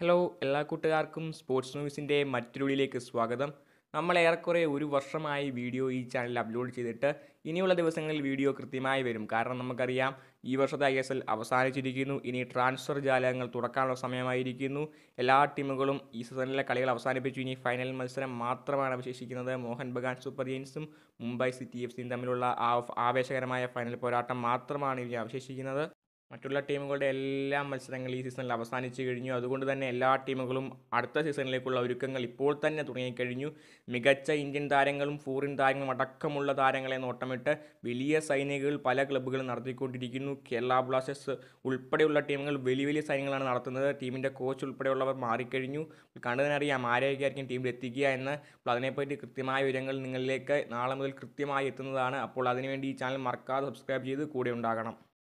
Hello എല്ലാ കൂട്ടുകാർക്കും sports ന്യൂസിന്റെ മറ്റൊരു വീഡിയോയിലേക്ക് സ്വാഗതം. നമ്മൾ ഏറെക്കുറെ ഒരു വർഷമായി വീഡിയോ ഈ ചാനലിൽ അപ്ലോഡ് ചെയ്തിട്ട് ഇനിയുള്ള ദിവസങ്ങളിൽ വീഡിയോ കൃത്യമായി വരും. കാരണം നമുക്കറിയാം ഈ വർഷത്തെ ഐ എസ് എൽ അവസാനിച്ചിരിക്കുന്നു. ഇനി ട്രാൻസ്ഫർ ജാലകങ്ങൾ തുറക്കാനുള്ള സമയമായിരിക്കുന്നു. എല്ലാ ടീമുകളും ഈ സീസണിലെ കളികൾ അവസാനിപ്പിച്ചു. ഇനി ഫൈനൽ മത്സരം മാത്രമാണ് അവശേഷിക്കുന്നത്. മോഹൻ ബഗാൻ സൂപ്പർ ജെയിൻസും മുംബൈ സിറ്റി എഫ് സിയും തമ്മിലുള്ള ആ ആവേശകരമായ ഫൈനൽ പോരാട്ടം മാത്രമാണ് ഇനി അവശേഷിക്കുന്നത്. മറ്റുള്ള ടീമുകളുടെ എല്ലാ മത്സരങ്ങളും ഈ സീസണിൽ അവസാനിച്ചു കഴിഞ്ഞു. അതുകൊണ്ട് തന്നെ എല്ലാ ടീമുകളും അടുത്ത സീസണിലേക്കുള്ള ഒരുക്കങ്ങൾ ഇപ്പോൾ തന്നെ തുടങ്ങിക്കഴിഞ്ഞു. മികച്ച ഇന്ത്യൻ താരങ്ങളും ഫോറിൻ താരങ്ങളും അടക്കമുള്ള താരങ്ങളെ നോട്ടമിട്ട് വലിയ സൈനികകൾ പല ക്ലബ്ബുകളും നടത്തിക്കൊണ്ടിരിക്കുന്നു. കേരള ബ്ലാസ്റ്റേഴ്സ് ഉൾപ്പെടെയുള്ള ടീമുകൾ വലിയ വലിയ സൈന്യങ്ങളാണ് നടത്തുന്നത്. ടീമിന്റെ കോച്ച് ഉൾപ്പെടെയുള്ളവർ മാറിക്കഴിഞ്ഞു. കണ്ടതിനറിയാം ആരെയൊക്കെയായിരിക്കും ടീമിൽ എത്തിക്കുക എന്ന്. അപ്പോൾ അതിനെപ്പറ്റി കൃത്യമായ വിവരങ്ങൾ നിങ്ങളിലേക്ക് നാളെ മുതൽ കൃത്യമായി എത്തുന്നതാണ്. അപ്പോൾ അതിനുവേണ്ടി ഈ ചാനൽ മറക്കാതെ സബ്സ്ക്രൈബ് ചെയ്ത് കൂടെ ഉണ്ടാകണം.